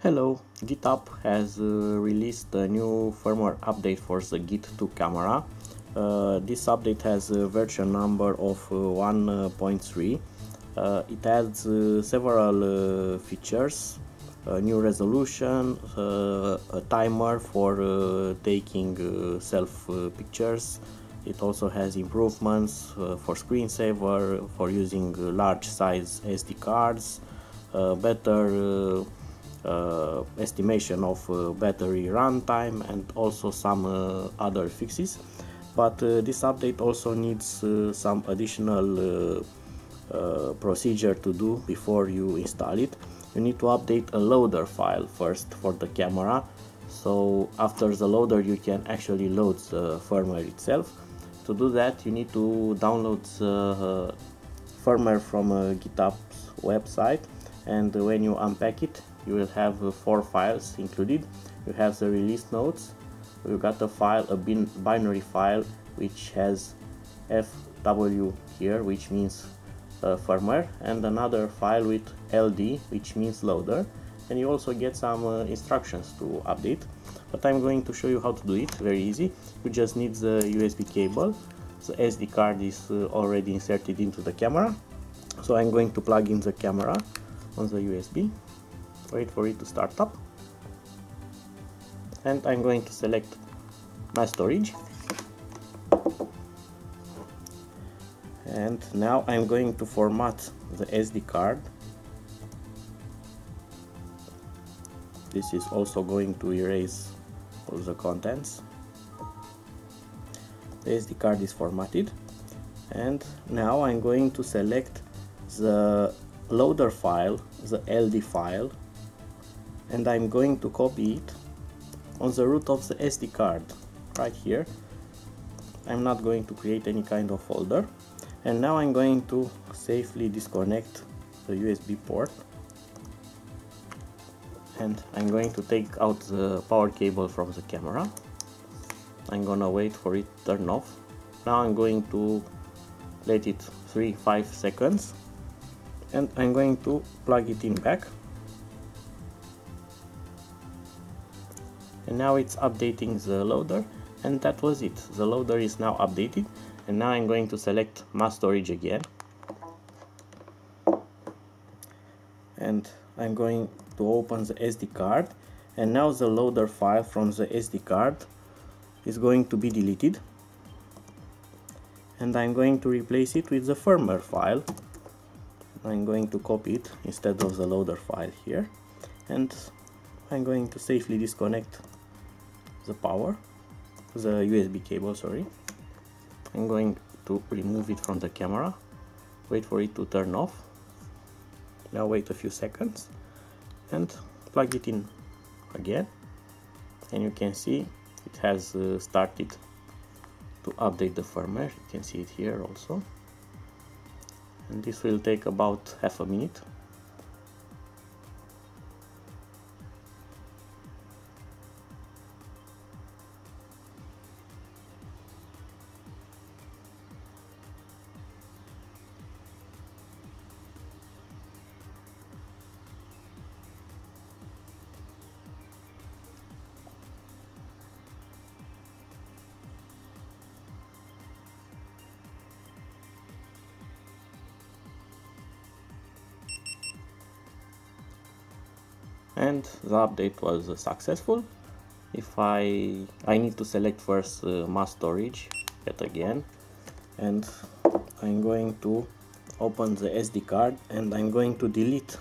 Hello, GitUp has uh, released a new firmware update for the Git 2 camera. Uh, this update has a version number of uh, 1.3. Uh, it adds uh, several uh, features, a new resolution, a timer for taking self pictures. It also has improvements for screensaver, for using large size SD cards, better uh, Uh, estimation of uh, battery runtime and also some uh, other fixes. But uh, this update also needs uh, some additional procedure to do before you install it. You need to update a loader file first for the camera. So after the loader you can actually load the firmware itself. To do that you need to download the firmware from GitUp's website and when you unpack it you will have uh, four files included. You have the release notes. You got a file a bin binary file which has fw here which means uh, firmware and another file with ld which means loader. And you also get some uh, instructions to update. But I'm going to show you how to do it. Very easy. You just need the USB cable. The SD card is uh, already inserted into the camera. So I'm going to plug in the camera on the USB wait for it to start up. And I'm going to select my storage. And now I'm going to format the SD card. This is also going to erase all the contents. The SD card is formatted. And now I'm going to select the loader file the LD file and I'm going to copy it on the root of the SD card right here. I'm not going to create any kind of folder. And now I'm going to safely disconnect the USB port. And I'm going to take out the power cable from the camera. I'm gonna wait for it to turn off. Now I'm going to let it 3-5 seconds and I'm going to plug it in back. And now it's updating the loader. And that was it. The loader is now updated. And now I'm going to select mass storage again. And I'm going to open the SD card. And now the loader file from the SD card is going to be deleted. And I'm going to replace it with the firmware file I'm going to copy it instead of the loader file here. And I'm going to safely disconnect the power the USB cable sorry. I'm going to remove it from the camera wait for it to turn off. Now wait a few seconds and plug it in again. And you can see it has uh, started to update the firmware. You can see it here also this will take about half a minute and the update was successful. If I I need to select first uh, mass storage yet again. And I'm going to open the SD card and I'm going to delete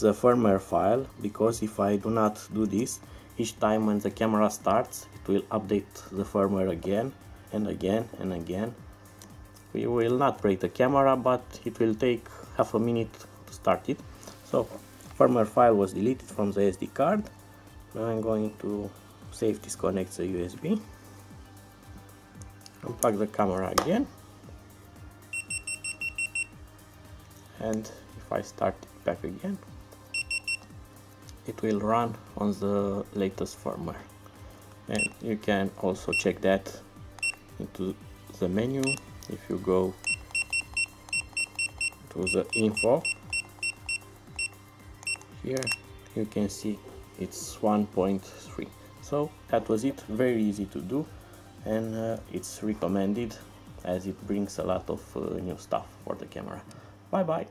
the firmware file because if I do not do this each time when the camera starts it will update the firmware again and again and again. We will not break the camera but it will take half a minute to start it. So firmware file was deleted from the SD card. Now I'm going to safe disconnect the USB unplug the camera again. And if I start it back again it will run on the latest firmware. And you can also check that into the menu if you go to the info here you can see it's 1.3 so that was it very easy to do and uh, it's recommended as it brings a lot of uh, new stuff for the camera. Bye bye